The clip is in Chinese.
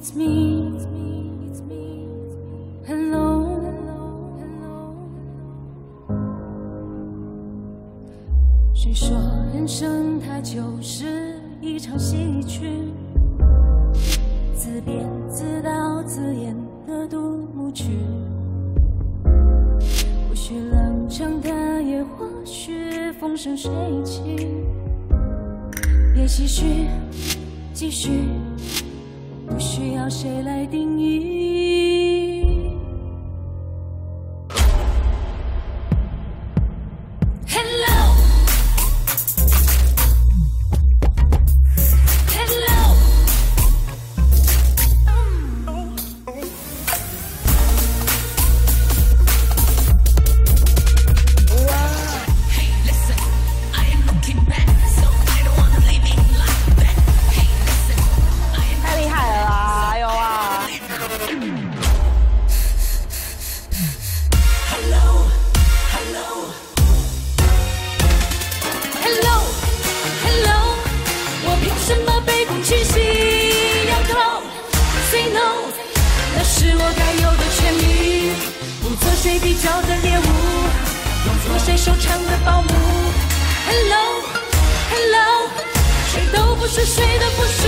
it's me it's me it's me. Hello. hello hello hello 谁说人生它就是一场戏剧自编自导自演的独幕剧。无需冷场的演或许风生水起也许是继续不需要谁来定义。是我该有的权利。不做谁比较的猎物，不做谁收场的保姆。Hello Hello，谁都不是谁的附属。